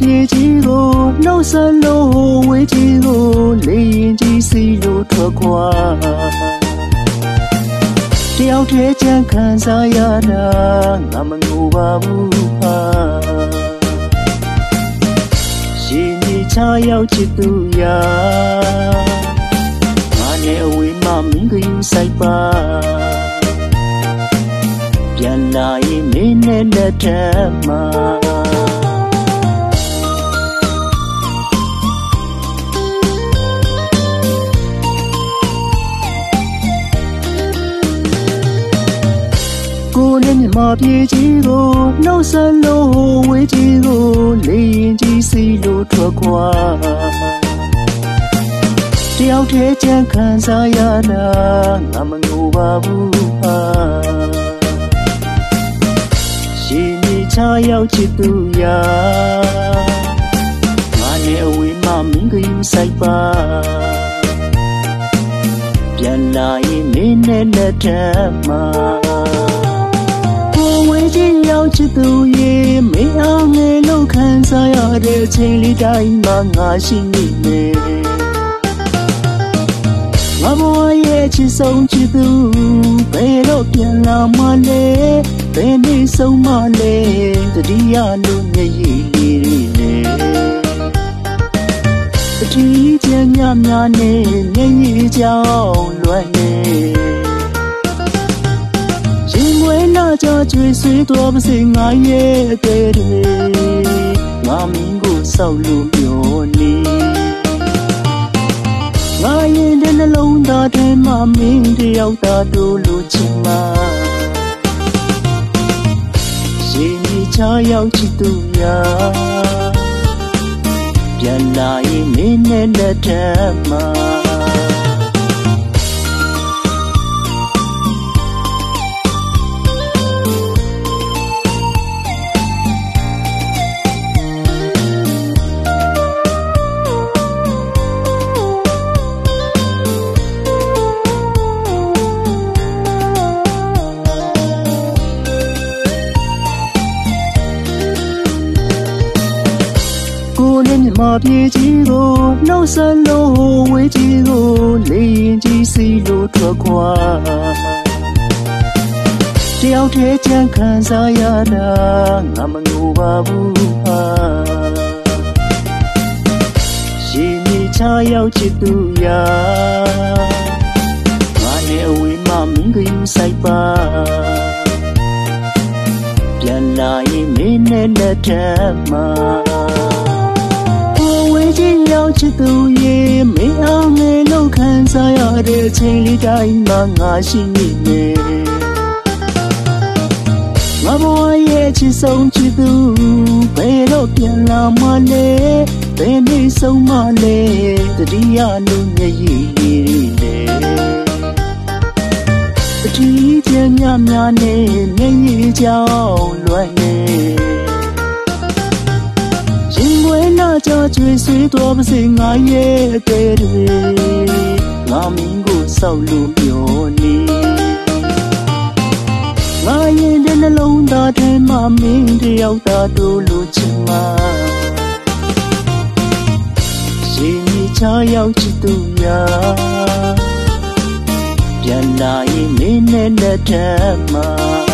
ပြေကြီးကိုနှုတ်ဆက်လို့ဝေးကြီးကိုလေရင်ကြီးစီလို့ထွက်ခွာတယောက်တည်းချမ်းခံစားရတာငါမငိုပါဘူးဟာရှင်ကြီးချရောက်ချစ်သူရာငါနဲ့အဝေးမှမင်းကယူဆိုင်ပါပြန်လာရင်မင်းနဲ့လက်ထက်မှာ ကိုနဲ့မြမပြေကြီးကိုနှုတ်ဆက်လို့ဝေးကြီးကိုလေရင်ကြီးစီလို့ထွက်ခွာတယောက်တည်းချမ်းခံစားရတာငါမငိုပါဘူးဟာရှင်မြေချရောက်ချစ်သူရာငါနဲ့အဝေးမှမင်းကယူဆိုင်ပါပြန်လာရင်မင်းနဲ့လက်ထက်မှာ ရောက်ချစ်သူရေမင်းအောင်ငယ်လို့ခံစားရတဲ့အချိန်လေးတိုင်းမှာငါရှိနေမယ်ငါဘဝရဲ့ချစ်ဆုံးချစ်သူဘယ်တော့ပြန်လာမလဲဘယ်နေ့ဆုံးမလဲတတိယလို့မျက်ရည်လေးတွေနဲ့အထီးကျညများနဲ့မျက်ရည်ကြောင်လွှ မ်းနေကြကျွေးဆွေးတော်မစေငါရဲ့အသေးတွေငါမင်းကိုဆောက်လို့ပြောနေငါရင်တဲ့နှလုံးသားထဲမှာမင်းတယောက်သာတို့လိုချင်မှာရှင်မြေချရောက်ချစ်သူများပြန်လာရင်မင်းနဲ့လက်ထပ်မှာ မြမပြေကြီးကိုနှုတ်ဆက်လို့ဝေးကြီးကိုလေရင်ကြီးစီလို့ထွက်ခွာတယောက်တည်းချမ်းခံစားရတာငါမငိုပါဘူးဟာရှင်မြေချရောက်ချစ်သူရာငါနဲ့အဝေးမှမင်းကယူဆိုင်ပါပြန်လာရင်မင်းနဲ့လက်ထပ်မှာ ချစ်သူရေမင်းအောင်ငယ်လို့ခံစားရတဲ့အချိန်လေးတိုင်းမှာငါရှိနေမယ်ငါဘဝရဲ့ချစ်ဆုံးချစ်သူဘယ်တော့ပြန်လာမလဲဘယ်နေ့ဆုံးမလဲတတိယလုံးမျက်ရည်လေးလေအထီးကျန်များများနဲ့မျက်ရည်ကြောင်လွှမ်းနေ ကြကျွေးဆွေးတော်မစေငါရဲ့အသေးတွေငါမင်းကိုဆောက်လို့ပြောနေငါရင်တဲ့နှလုံးသားထဲမှာမင်းတယောက်သာတို့လိုချင်မှာရှင်ကြီးချရောက်ချစ်သူများပြန်လာရင်မင်းနဲ့လက်ထပ်မှာ